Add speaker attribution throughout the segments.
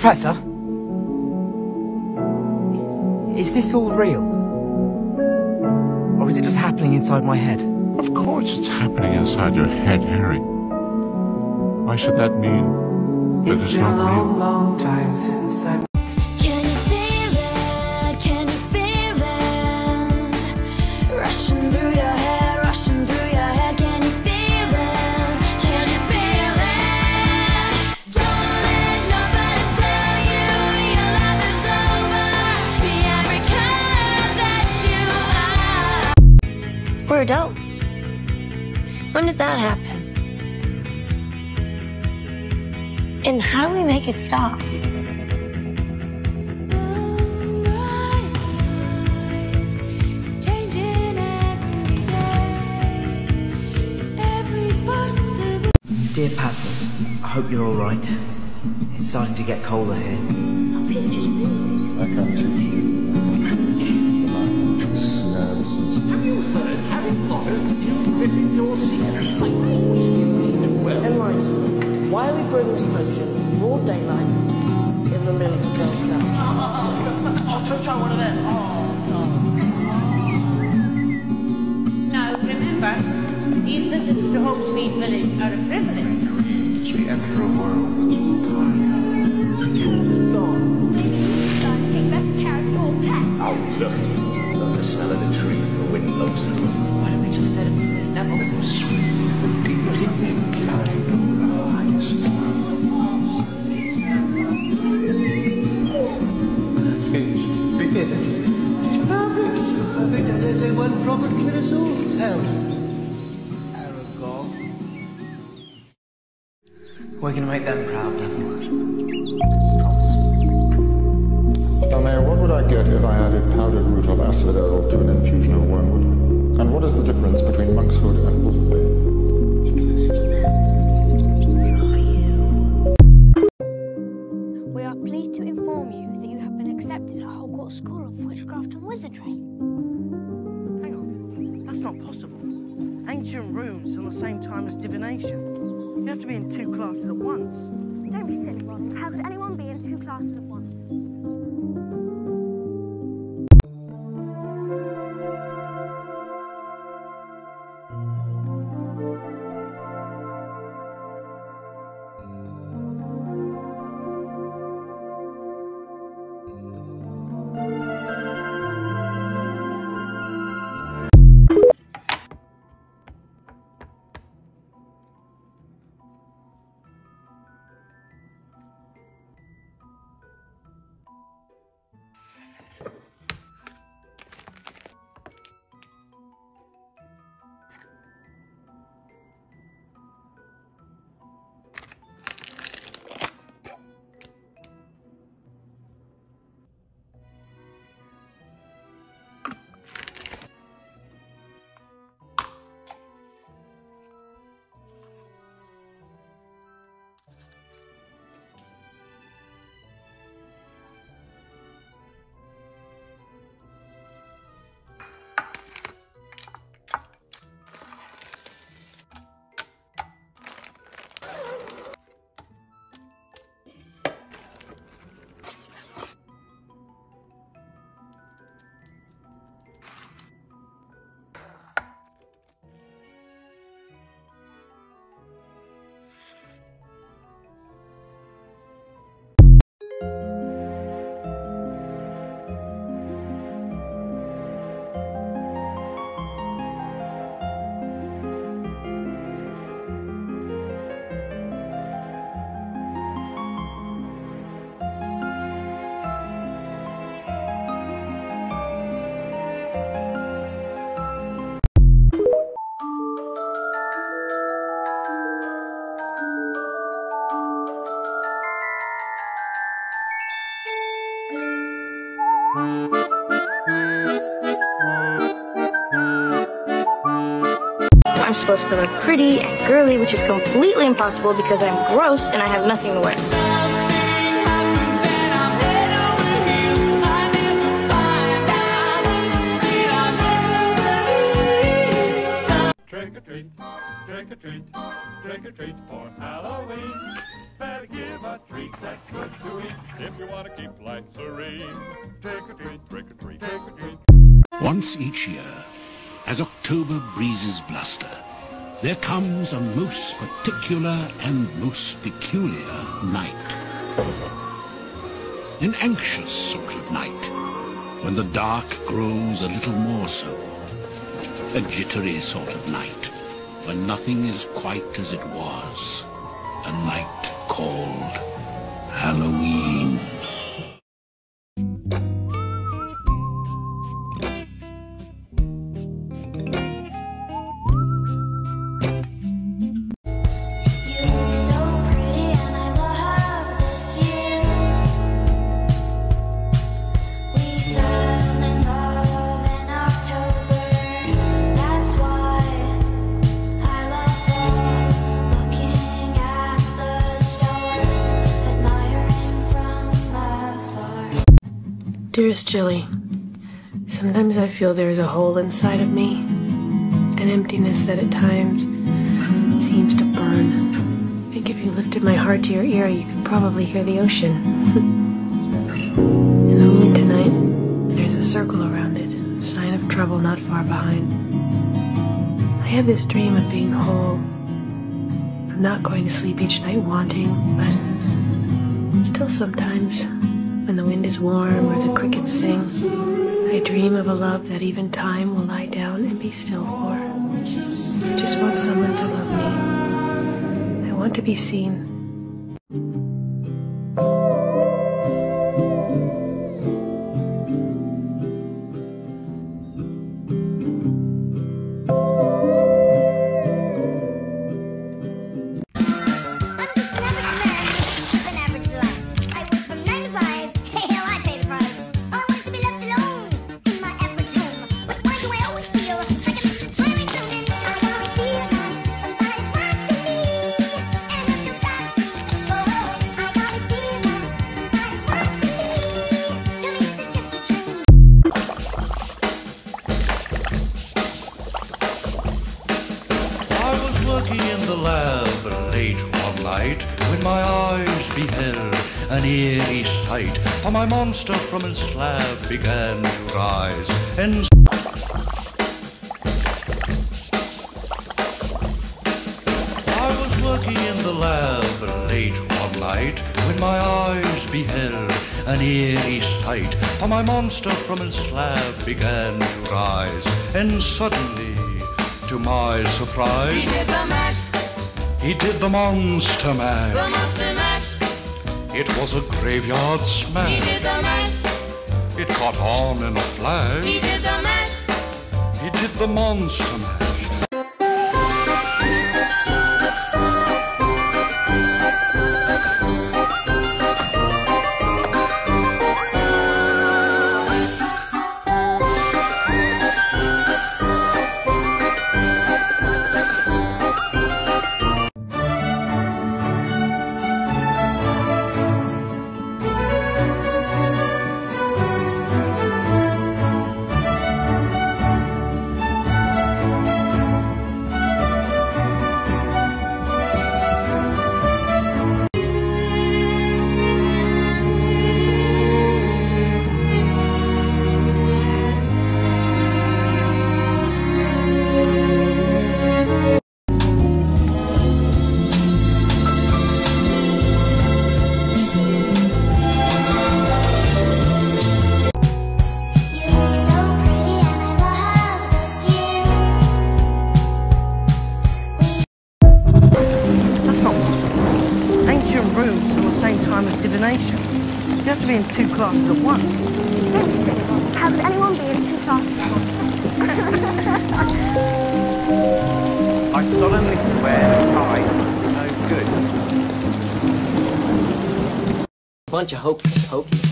Speaker 1: Professor? Is this all real? Or is it just happening inside my head?
Speaker 2: Of course it's happening inside your head, Harry. Why should that mean that it's,
Speaker 3: It's been a
Speaker 2: not
Speaker 3: long,
Speaker 2: real?
Speaker 3: long time
Speaker 4: When did that happen? And how do we make it stop?
Speaker 1: Dear Padfoot, I hope you're alright. It's starting to get colder here.
Speaker 2: I can't teach
Speaker 5: Oh,
Speaker 6: now, remember, these visits to Hogsmeade Village are a privilege.
Speaker 2: we enter a world which is
Speaker 4: Take best care of your pet.
Speaker 7: Oh, look. Love the smell of the trees and the wind blows through.
Speaker 1: Why don't we just set it never
Speaker 8: I one proper clearasaur. Hell, Aragog.
Speaker 1: We're gonna make them proud, Neville. Promise.
Speaker 2: Now, Mayor, what would I get if I added powdered root of asphodel to an infusion of wormwood? And what is the difference between monkshood and wolfbane?
Speaker 4: We are pleased to inform you that you have been accepted at Hogwarts School of Witchcraft and Wizardry.
Speaker 5: That's not possible. Ancient runes are the same time as divination. You have to be in two classes at once.
Speaker 4: Don't be silly, Ronald. How could anyone be in two classes at once? To look pretty and girly, which is completely impossible because I'm gross and I have nothing to wear.
Speaker 9: Trick or treat, trick or treat, trick or treat for Halloween. Better give
Speaker 10: got treats that's good to eat. If you want to keep life serene, take a treat, trick or treat, take a treat.
Speaker 7: Once each year, as October breezes bluster, there comes a most particular and most peculiar night. An anxious sort of night, when the dark grows a little more so. A jittery sort of night, when nothing is quite as it was. A night called Halloween.
Speaker 11: Dearest Jilly, sometimes I feel there is a hole inside of me, an emptiness that at times seems to burn. I think if you lifted my heart to your ear, you could probably hear the ocean. In the moon tonight, there's a circle around it, a sign of trouble not far behind. I have this dream of being whole. I'm not going to sleep each night wanting, but still sometimes, when the wind is warm or the crickets sing, I dream of a love that even time will lie down and be still for. I just want someone to love me. I want to be seen.
Speaker 12: Working in the lab late one night when my eyes beheld an eerie sight. For my monster from his slab began to rise, and I was working in the lab late one night when my eyes beheld an eerie sight. For my monster from his slab began to rise, and suddenly, to my surprise,
Speaker 13: He did the mash,
Speaker 12: he did the monster mash.
Speaker 13: the monster mash.
Speaker 12: It was a graveyard smash.
Speaker 13: He did the mash,
Speaker 12: It caught on in a flash.
Speaker 13: he did the mash.
Speaker 12: He did the monster mash.
Speaker 5: Be in two classes at once.
Speaker 4: How could anyone be in two classes at once?
Speaker 14: I solemnly swear that I am no good.
Speaker 3: Bunch of hocus pocus.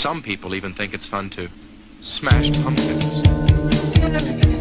Speaker 15: Some people even think it's fun to smash pumpkins.